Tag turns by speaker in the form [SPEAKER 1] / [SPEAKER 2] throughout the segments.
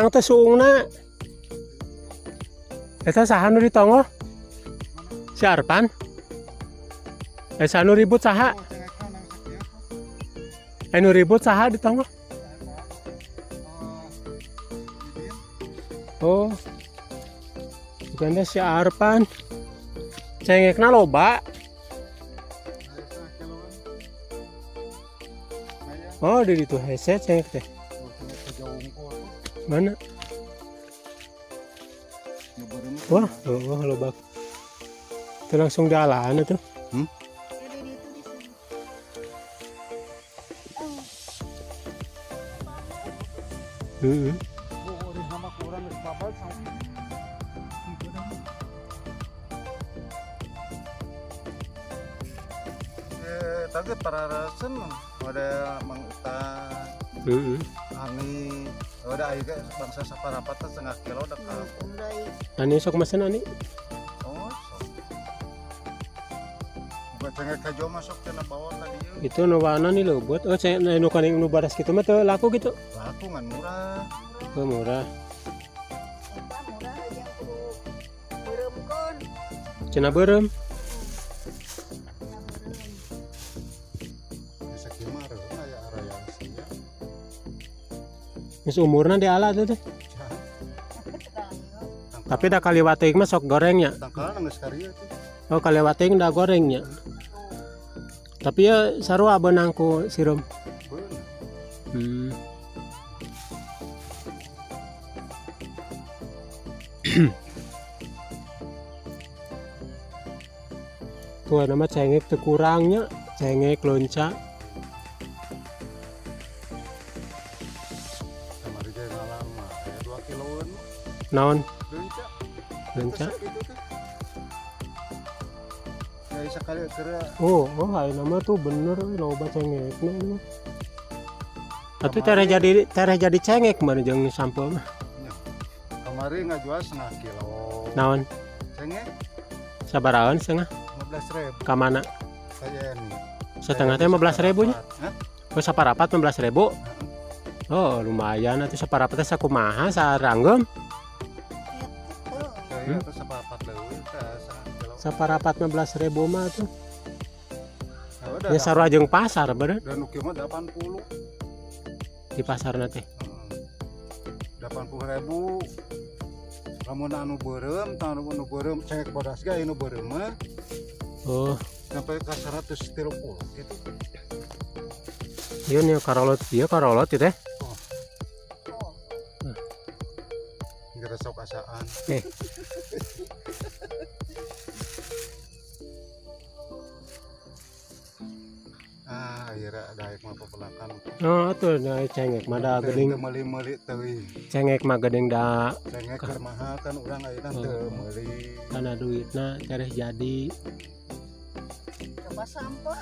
[SPEAKER 1] menang teh suungna. Eta saha nu ditongo? Si Arpan. Eh sanu ribut saha? Eh nu ribut saha ditongo?
[SPEAKER 2] Oh.
[SPEAKER 1] Bukannya si Arpan. Cengekna loba. Oh, di itu hese cengek teh. Mana? Wah, oh, oh loba. Itu langsung jalan itu. Heeh.
[SPEAKER 2] Tapi para rasen ada Mang Utan,
[SPEAKER 1] Heeh.
[SPEAKER 2] Ani, ada ayo ge bangsa saparapat teh setengah kilo udah kampung.
[SPEAKER 1] Ani sok mesen ani.
[SPEAKER 2] Oh, so. Buat cengek kajo masuk ke bawah tadi.
[SPEAKER 1] Itu nu wana nih lo buat. Oh, cengek nu kaning nu baras gitu mah laku gitu.
[SPEAKER 2] Laku ngan murah.
[SPEAKER 1] Oh, murah. Cina berem. Geus umurna di alat tuh teh. Tapi dah kali wating mah sok gorengnya.
[SPEAKER 2] tuh.
[SPEAKER 1] Oh, kali wating dah gorengnya. Tapi ya sarua benangku sirum. Hmm. Tuh nama cengek teu kurangnya, cengek lonca. Naon?
[SPEAKER 2] Kira
[SPEAKER 1] Oh, oh hai nama tuh bener loba cengekna ini mah. Atuh tere jadi tere jadi cengek mana jeung sampel mah.
[SPEAKER 2] kamari ngajual setengah kilo.
[SPEAKER 1] Naon?
[SPEAKER 2] Cengek
[SPEAKER 1] Sabaraeun setengah
[SPEAKER 2] 15 ribu
[SPEAKER 1] ka mana?
[SPEAKER 2] saya ini.
[SPEAKER 1] Setengah teh 15 ribu nya.
[SPEAKER 2] Hah?
[SPEAKER 1] Oh, saparapat 15 ribu. Oh, lumayan atuh saparapat teh sakumaha saranggem.
[SPEAKER 2] Leuwih kilo.
[SPEAKER 1] Saparapat 15 ribu mah tuh.
[SPEAKER 2] Ya.
[SPEAKER 1] Ya sarua jeung pasar bener
[SPEAKER 2] Dan ukieu mah 80.
[SPEAKER 1] di pasar nanti.
[SPEAKER 2] Heeh. 80 ribu. Lamun anu beureum, tah anu anu beureum cengek bodas ge anu beureum mah
[SPEAKER 1] Oh,
[SPEAKER 2] sampai ke 130 gitu.
[SPEAKER 1] iya nih karolot, iya karolot itu teh.
[SPEAKER 2] Nggak sok asaan.
[SPEAKER 1] Eh. Oh, tuh nah cengek mah da gedeng,
[SPEAKER 2] meli-meli teuing.
[SPEAKER 1] cengek mah gedeng da
[SPEAKER 2] Cengek keur mahal kan urang ayeuna
[SPEAKER 1] Oh.
[SPEAKER 2] teu meuli.
[SPEAKER 1] kana duitna tereh jadi
[SPEAKER 3] coba sampo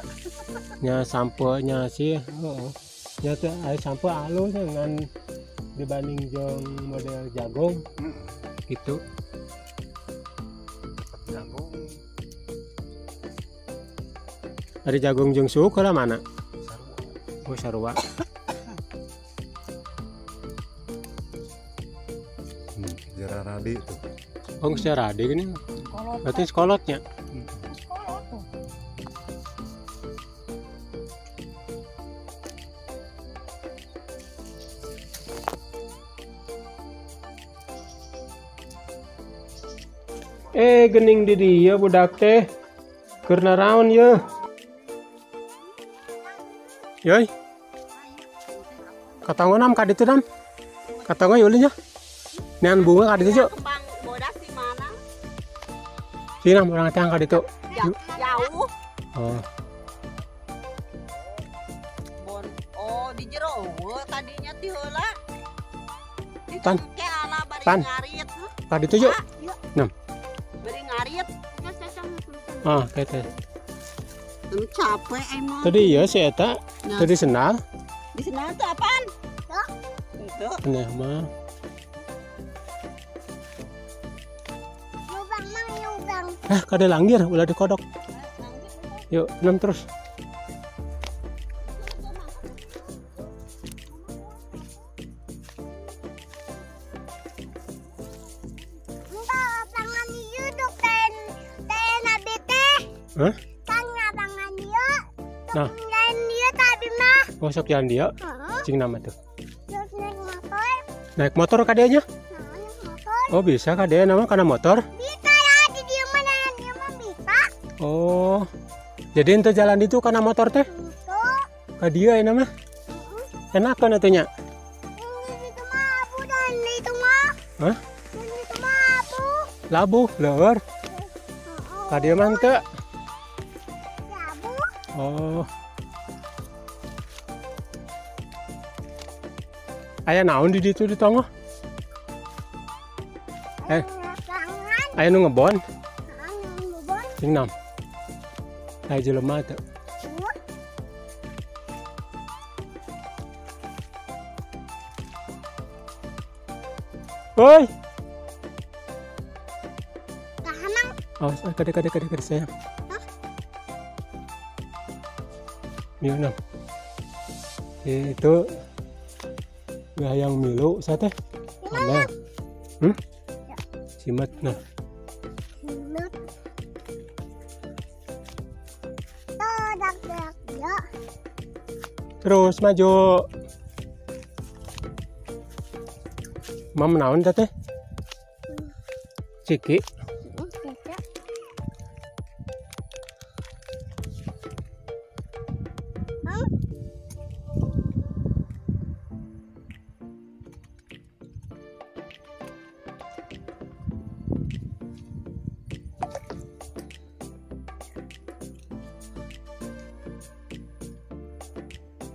[SPEAKER 1] nya sampenya sih. Oh, nya teh aya sampo alus dengan dibanding jeung model jagung
[SPEAKER 2] Heeh.
[SPEAKER 1] gitu.
[SPEAKER 2] Jagung
[SPEAKER 1] Dari jagung jeung suuk ke mana? Oh, sarua.
[SPEAKER 2] Hmm, jara radi tuh.
[SPEAKER 1] Oh, secara ada gini.
[SPEAKER 3] kalau
[SPEAKER 1] Berarti sekolotnya.
[SPEAKER 3] tuh
[SPEAKER 1] Eh, gening di dia budak teh. Keur naraon ye? Yoi. Katongo nam ka ditu nam. Katongo yulinya. Nian bunga ka ditu, Cuk. Sini orang teh ka ditu.
[SPEAKER 3] Ja- jauh
[SPEAKER 1] Oh,
[SPEAKER 3] bon oh di jero tadinya ti heula Di
[SPEAKER 1] Tan.
[SPEAKER 3] ke ala bari
[SPEAKER 1] Tan.
[SPEAKER 3] ngarit huh?
[SPEAKER 1] ka ditu, Cuk.
[SPEAKER 3] Ah, iya.
[SPEAKER 1] Nam.
[SPEAKER 3] bari ngarit
[SPEAKER 1] Oh, teh
[SPEAKER 3] Anu capek emang
[SPEAKER 1] Tadi ya si eta,
[SPEAKER 3] Nah,
[SPEAKER 1] tadi senal.
[SPEAKER 3] di sana tuh apaan
[SPEAKER 1] Tuh. Mah.
[SPEAKER 3] Lubang mang lubang.
[SPEAKER 1] Eh, Kada langgir ulah dikodok. Yuk, enam terus. Nah. Nah. Nah.
[SPEAKER 4] Nah.
[SPEAKER 1] Nah. Nah. Nah.
[SPEAKER 4] Nah. Naik motor
[SPEAKER 1] kadenya? Oh, bisa kadenya nama karena motor.
[SPEAKER 4] Bisa ya di dia mah dan dia mah bisa.
[SPEAKER 1] Oh. Jadi ente jalan itu karena motor teh?
[SPEAKER 4] Itu.
[SPEAKER 1] Ka dia ya nama. Atunya.
[SPEAKER 4] Ini itu mah abu dan itu mah.
[SPEAKER 1] Hah?
[SPEAKER 4] Dan itu mah abu.
[SPEAKER 1] Labu, leur.
[SPEAKER 4] Heeh.
[SPEAKER 1] Ka dia mah henteu.
[SPEAKER 4] Si abu.
[SPEAKER 1] Oh. Aya naon di ditu di tongo? Eh.
[SPEAKER 4] Tangan.
[SPEAKER 1] Aya nu ngebon?
[SPEAKER 4] Tangan bobon.
[SPEAKER 1] Cing nam. Aya jelema teu. Woi.
[SPEAKER 4] Tahanang.
[SPEAKER 1] Oh, kade kade kade kade sayang. Iya nam. Itu yang milu sate. Mana? Hmm? Simat nah.
[SPEAKER 4] Dia.
[SPEAKER 1] Terus maju. Mam naon teh? Ciki.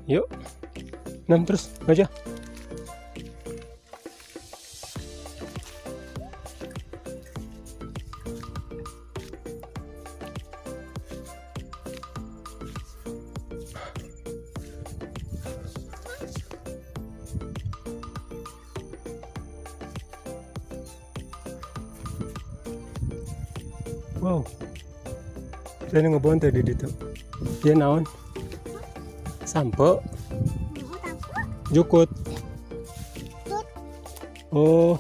[SPEAKER 1] Yuk. Nam terus maju. Wow. Saya ngebon tadi di situ. Dia naon? Sampo, jukut. Oh.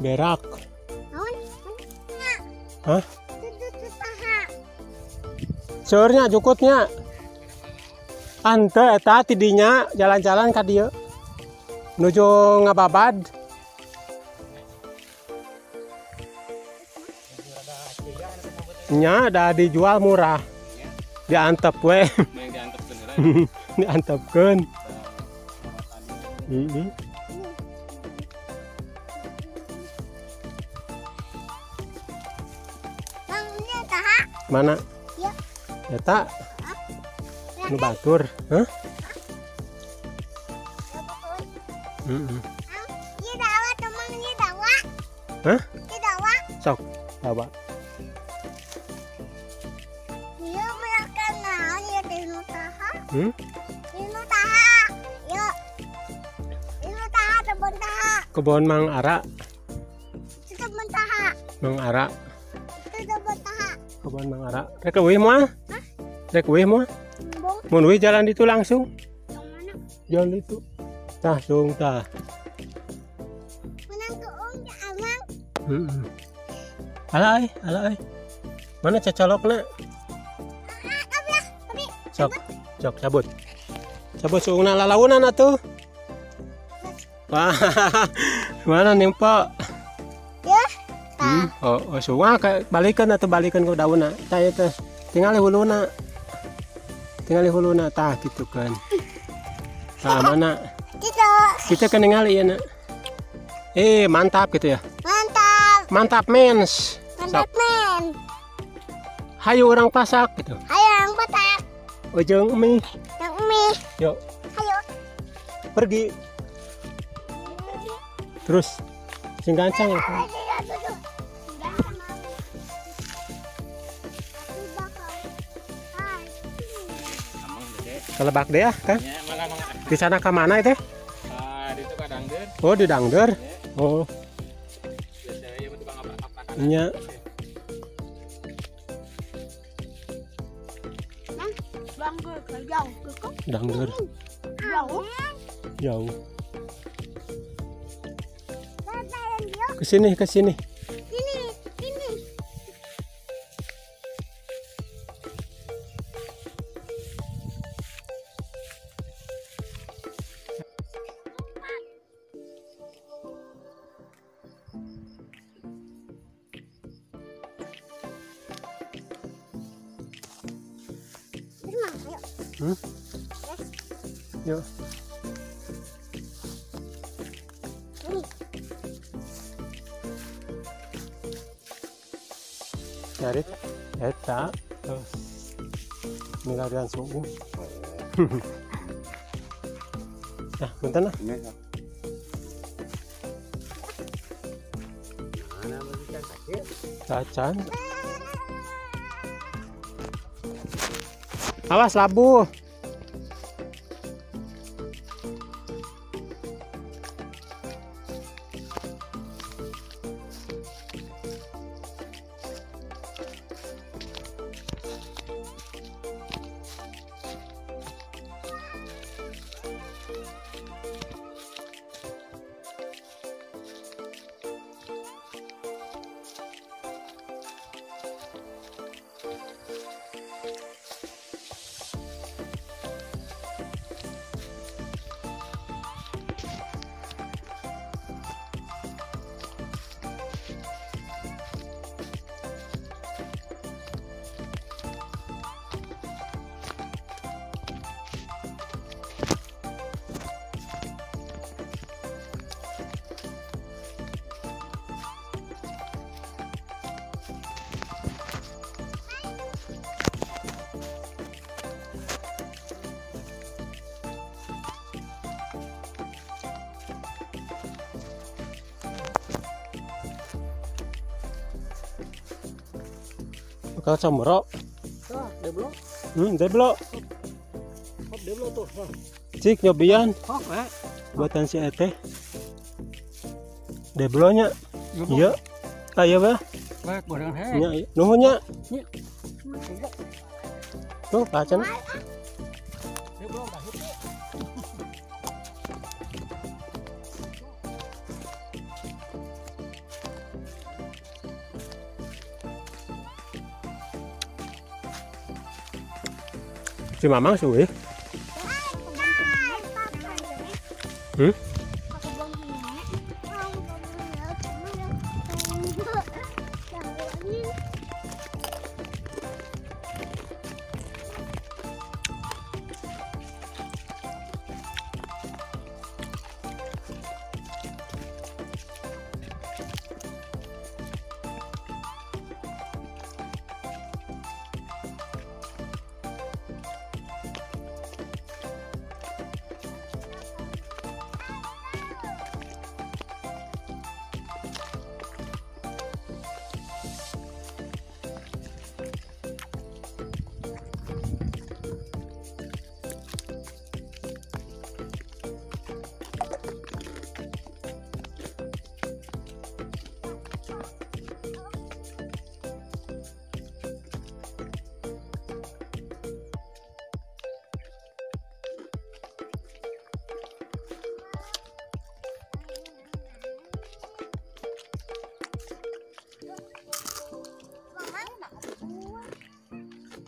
[SPEAKER 1] Berak. Hah? Seurnya jukutnya. Ante eta tidinya jalan-jalan ka dieu. Nuju ngababad. Nya ada dijual murah. Diantep we, Diantepkeun. Heeh.
[SPEAKER 4] Bang, ini.
[SPEAKER 1] Mana?
[SPEAKER 4] Ya.
[SPEAKER 1] Nu batur, hah? Heeh.
[SPEAKER 4] Ini dawa teman ini dawa.
[SPEAKER 1] Hah?
[SPEAKER 4] Ini.
[SPEAKER 1] Sok, bawa. Hmm?
[SPEAKER 4] Tinu taha. Yuk. Tinu taha teman taha.
[SPEAKER 1] Kebon Mang Ara,
[SPEAKER 4] teman taha.
[SPEAKER 1] Mang Ara,
[SPEAKER 4] teman taha.
[SPEAKER 1] kebon Mang Ara. Rek leuwih moal? Rek leuwih moal? Mun leuwih jalan itu langsung.
[SPEAKER 4] yang mana?
[SPEAKER 1] Jalan itu. Tah, dong tah.
[SPEAKER 4] Menang tuung ya amang.
[SPEAKER 1] Heeh. Ala euy, ala euy. Mana cacolokna?
[SPEAKER 4] Ah, ablah. Tapi
[SPEAKER 1] Sok, sok cabut. Cabut suungna lalaunan atuh. Wah, mana nimpo?
[SPEAKER 4] ya.
[SPEAKER 1] Hmm. Oh, oh suwa ka balikan atau balikan ke daunna. Tah eta. Tinggali huluna. Tinggali huluna tah gitu kan. Tah mana?
[SPEAKER 4] Gitu.
[SPEAKER 1] Kita kan ningali ya nak. Eh mantap gitu ya.
[SPEAKER 4] Mantap.
[SPEAKER 1] Mantap mens.
[SPEAKER 4] Mantap men.
[SPEAKER 1] Hayu orang pasak gitu.
[SPEAKER 4] Batak.
[SPEAKER 1] Ujung mie.
[SPEAKER 4] Yang mie.
[SPEAKER 1] Yuk
[SPEAKER 4] Ayo.
[SPEAKER 1] pergi. Terus sing gancang ya.
[SPEAKER 4] Ayo,
[SPEAKER 5] gede.
[SPEAKER 1] Kelebak deh ya kan.
[SPEAKER 5] Ya.
[SPEAKER 1] Di sana ke mana itu?
[SPEAKER 5] Ah.
[SPEAKER 1] Oh di Dangder. Oh
[SPEAKER 5] Biasa
[SPEAKER 4] dangdut jauh jauh.
[SPEAKER 1] Ke sini sini.
[SPEAKER 4] Sini
[SPEAKER 1] Hmm? Eta terus milarian suku. Nah, bentar nah. Awas labu. Kau cemrok.
[SPEAKER 2] Ah, deblok.
[SPEAKER 1] Hmm, deblok.
[SPEAKER 2] Hop deblok tuh. Wah,
[SPEAKER 1] Cik nyobian
[SPEAKER 2] hop eh.
[SPEAKER 1] buatan si Ete. Debloknya. Iya. Ayo bah.
[SPEAKER 2] Baik, barang he.
[SPEAKER 1] Nya, iya. nuhunnya.
[SPEAKER 2] Nya.
[SPEAKER 1] Tuh, kacan. Mamang suwe.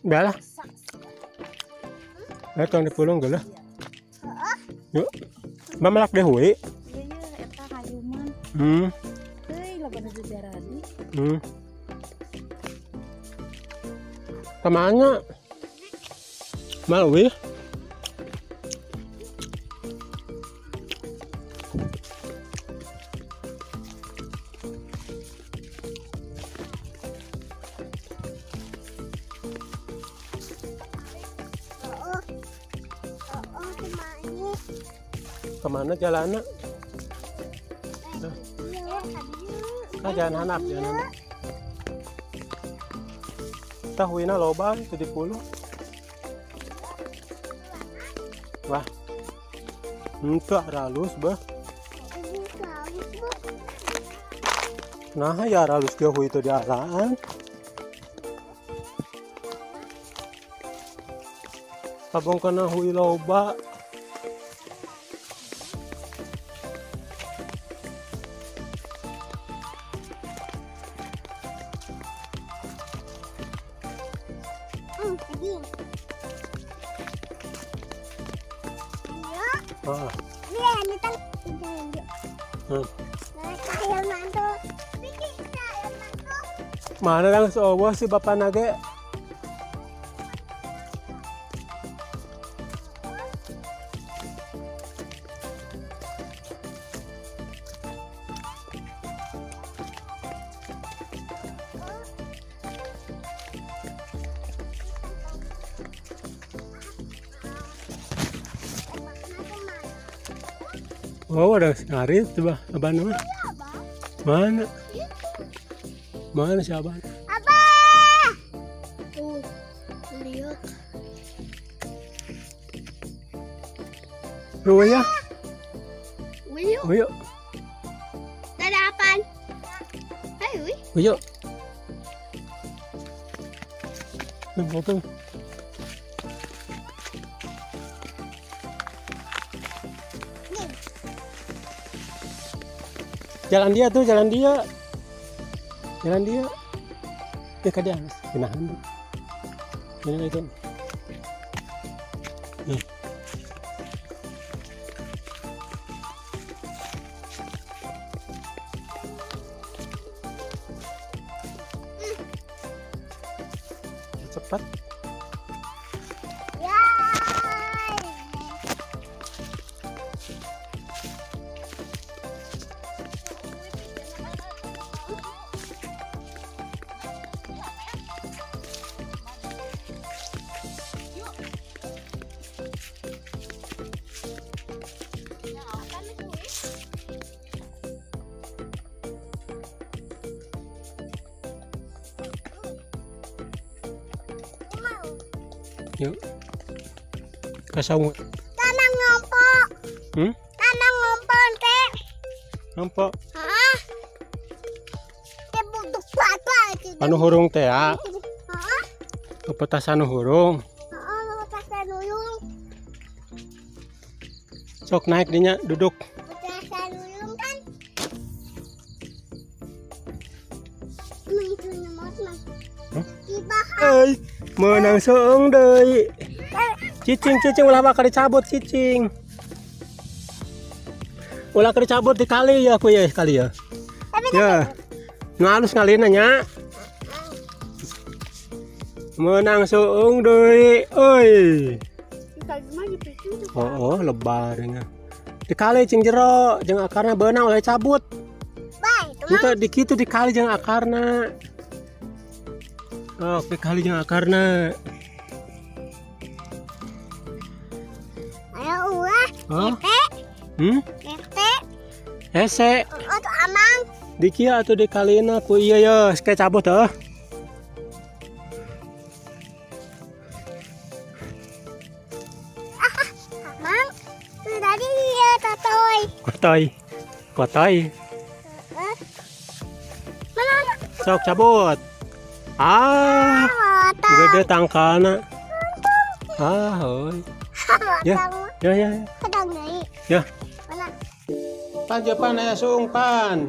[SPEAKER 1] Udah lah. Eh, tong dipulung geuleuh. Yuk. Mamalak deh we.
[SPEAKER 4] Iya, iya.
[SPEAKER 1] Hmm. Hmm. Ke mana? Mal wih.
[SPEAKER 4] Ke
[SPEAKER 1] mana jalannya?
[SPEAKER 4] Iya, tadinya.
[SPEAKER 1] Ah, jangan hanap, jangan hanap. Tahuina loba itu di puluh. Wah. Entah halus bah.
[SPEAKER 4] Ini.
[SPEAKER 1] Nah ya halus jauh itu di alaan. Tabong kena hui loba. Mana lang sa owa si Bapanage. Oh, ada ngarit coba, apa namanya? Mana? Mana si abang?
[SPEAKER 4] Abah. Tuh, lihat.
[SPEAKER 1] Oh ya,
[SPEAKER 4] Wih,
[SPEAKER 1] oh yuk,
[SPEAKER 4] ada apaan? Ayo, wih.
[SPEAKER 1] oh yuk. Nih, foto. Jalan dia tuh, jalan dia. Jalan dia. Ya ke dia, kenahan. Ini itu. Yuk. Kasau.
[SPEAKER 4] Tanang ngompok.
[SPEAKER 1] Hmm?
[SPEAKER 4] Tanang ngompok, teh.
[SPEAKER 1] Nampak.
[SPEAKER 4] Hah? Teh butuh apa aja.
[SPEAKER 1] Anu hurung teh ya.
[SPEAKER 4] Hah?
[SPEAKER 1] Petas anu hurung. Sok naik dinya duduk.
[SPEAKER 4] Petasan kan.
[SPEAKER 1] Menang seung deui. Cicing cicing ulah bakal dicabut cicing. Ulah keur dicabut di kali ya aku ya kali ya. Ya. Nu halus ngalina nya. Menang seung
[SPEAKER 4] picu?
[SPEAKER 1] Oh, oh lebar nya. Di kali cing jero, jeung akarna beunang oleh cabut.
[SPEAKER 4] Teman.
[SPEAKER 1] Itu di kitu di kali jeung akarna. Oh, di kali jeung akarna.
[SPEAKER 4] Ayo ulah.
[SPEAKER 1] Oh,
[SPEAKER 4] Teh,
[SPEAKER 1] hmm? Hese.
[SPEAKER 4] Oh, tuh amang.
[SPEAKER 1] di kia atau di kalina ku iya ya sekali cabut ah
[SPEAKER 4] Amang. Tadi dia tatoy.
[SPEAKER 1] kotoy kotoy
[SPEAKER 4] Eh. Mana?
[SPEAKER 1] sok cabut ah gede tangkana. Ah hoi. Ya. ya ya ya. Ya. Pan japan aya suung pan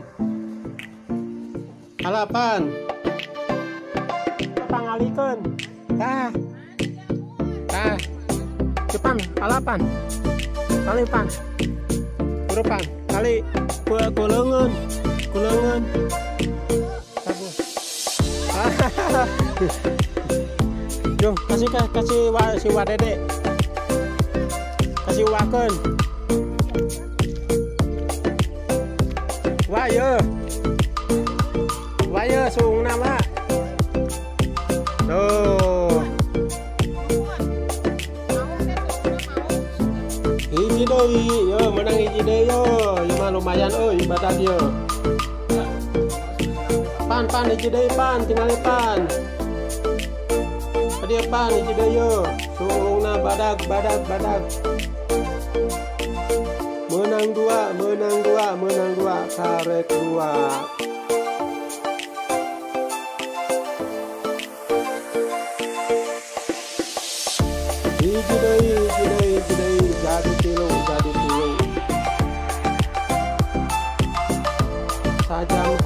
[SPEAKER 1] halapan pangalikeun tah. Tah. Jepang halapan. Kali pan urupan kali ku kuleungeun kuleungeun Sabu. Jom, kasih ka- kasih wa, si wadede kasih wakeun Waya. Waya sung nama. Tuh. Hiji deui, yo menang hiji deui yo. Mah lumayan euy badak yo. Pan pan hiji deui pan, tinggal pan. Dia pan hiji deui yo. Sungna badak badak badak. Menang dua, menang dua, menang dua, karek dua. Hiji deui, hiji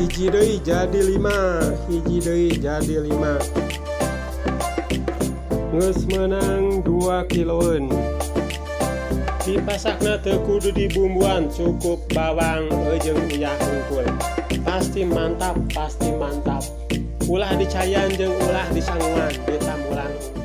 [SPEAKER 1] Hiji deui jadi lima, hiji deui jadi lima. Geus menang dua kiloan. dipasakna teu kudu dibumbuan cukup bawang jeung uyah unggul pasti mantap pasti mantap ulah dicayan jeung ulah disanguan ditambulan unggul